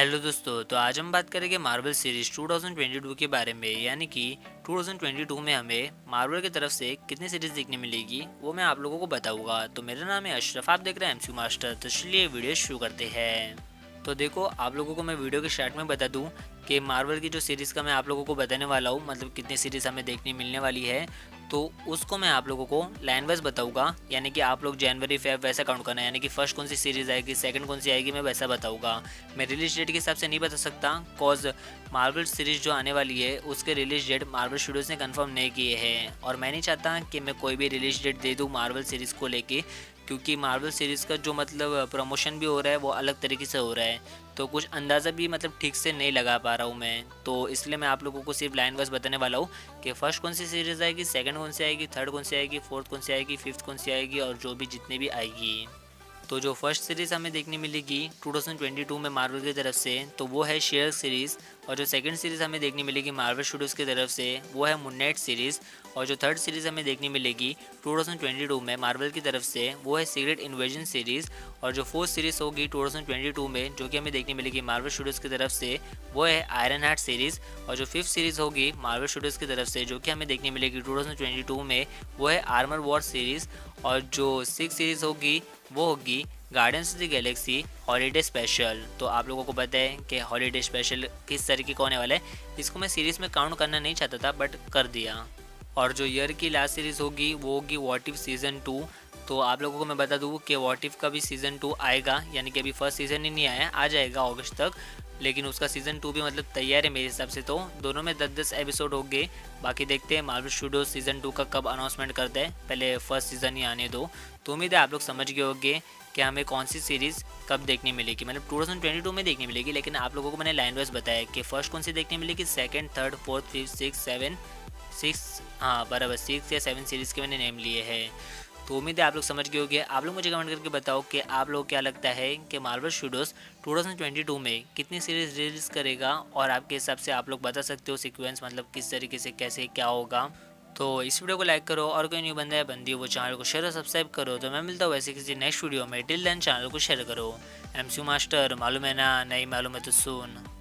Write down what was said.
Hello दोस्तों तो आज हम बात करेंगे मार्वल सीरीज़ 2022 के बारे में, यानी कि 2022 में हमें मार्वल की तरफ़ से कितनी सीरीज़ देखने मिलेगी, वो मैं आप लोगों को बताऊँगा। तो मेरा नाम है अशरफ, आप देख रहे हैं एमसी मास्टर तो चलिए वीडियो शुरू करते हैं। तो देखो, आप लोगों को मैं वीडियो के स्टार्ट में बता दूँ कि मार्वल की जो सीरीज़ का मैं आप लोगों को बताने वाला हूँ मतलब कितनी सीरीज़ हमें देखने मिलने वाली है तो उसको मैं आप लोगों को लाइन वाइज बताऊँगा, यानी कि आप लोग जनवरी फेब वैसा काउंट करना यानी कि फ़र्स्ट कौन सी सीरीज़ आएगी सेकंड कौन सी आएगी, मैं वैसा बताऊँगा। मैं रिलीज़ डेट के हिसाब से नहीं बता सकता कॉज मार्बल सीरीज़ जो आने वाली है, उसके रिलीज़ डेट मार्बल स्टूडियोज़ ने कन्फर्म नहीं किए हैं। और मैं नहीं चाहता कि मैं कोई भी रिलीज़ डेट दे दूँ मार्बल सीरीज़ को लेके क्योंकि मार्वल सीरीज़ का जो मतलब प्रमोशन भी हो रहा है, वो अलग तरीके से हो रहा है। तो कुछ अंदाज़ा भी मतलब ठीक से नहीं लगा पा रहा हूँ मैं। तो इसलिए मैं आप लोगों को सिर्फ़ लाइन वाइज बताने वाला हूँ कि फ़र्स्ट कौन सी सीरीज़ आएगी सेकंड कौन सी आएगी थर्ड कौन सी आएगी फोर्थ कौन सी आएगी फिफ्थ कौन सी आएगी और जो भी जितनी भी आएगी। तो जो फ़र्स्ट सीरीज़ हमें देखने मिलेगी 2022 में मार्वल की तरफ़ से तो वो है शेयर सीरीज़ और जो सेकंड सीरीज़ हमें देखने मिलेगी मार्वल स्टूडियोज़ की तरफ़ से, वो है मुन्नेट सीरीज़ और जो थर्ड सीरीज़ हमें देखने मिलेगी 2022 में मार्वल की तरफ़ से, वो है सीक्रेट इन्वेजन सीरीज़ और जो फोर्थ सीरीज़ होगी 2022 में, जो कि हमें देखने मिलेगी मार्वल स्टूडियोज़ की तरफ़ से, वो है आयरन हार्ट सीरीज़ और जो फिफ्थ सीरीज़ होगी मार्वल स्टूडियोज़ की तरफ़ से, जो कि हमें देखने मिलेगी 2022 में, वो है आर्मर वॉर सीरीज़ और जो सिक्स सीरीज़ होगी, वो होगी Guardians the Galaxy Holiday Special तो आप लोगों को पता है कि हॉलीडे स्पेशल किस तरीके का होने वाला है। इसको मैं सीरीज़ में काउंट करना नहीं चाहता था बट कर दिया। और जो ईयर की लास्ट सीरीज़ होगी, वो होगी वॉट इफ़ सीज़न टू तो आप लोगों को मैं बता दूँ कि वॉट इफ़ का भी सीज़न टू आएगा? यानी कि अभी फ़र्स्ट सीज़न ही नहीं आया, आ जाएगा अगस्त तक। लेकिन उसका सीज़न टू भी मतलब तैयार है मेरे हिसाब से तो। दोनों में दस दस एपिसोड हो गए बाकी देखते हैं मार्वल स्टूडियो सीज़न टू का कब अनाउंसमेंट करते हैं। पहले फ़र्स्ट सीज़न ही आने दो। तो उम्मीद है आप लोग समझ गए होंगे कि हमें कौन सी सीरीज़ कब देखने मिलेगी। मतलब 2022 में देखने मिलेगी, लेकिन आप लोगों को मैंने लाइन वाइज बताया कि फ़र्स्ट कौन सी देखने मिलेगी? Second third fourth fifth six seven six हाँ बराबर सिक्स या सेवन सीरीज़ के मैंने नेम लिए हैं। तो उम्मीद है आप लोग समझ गए होंगे। आप लोग मुझे कमेंट करके बताओ कि आप लोग क्या लगता है कि मार्वल स्टूडियोज़ 2022 में कितनी सीरीज़ रिलीज़ करेगा और आपके हिसाब से आप लोग बता सकते हो सिक्वेंस मतलब किस तरीके से, कैसे, क्या होगा। तो इस वीडियो को लाइक करो और कोई न्यू बंदा है, बंदी वो चैनल को शेयर और सब्सक्राइब करो। तो मैं मिलता हूँ वैसे किसी नेक्स्ट वीडियो में। देन चैनल को शेयर करो। एम मास्टर मालूम है ना? नहीं मालूम है तो सुन।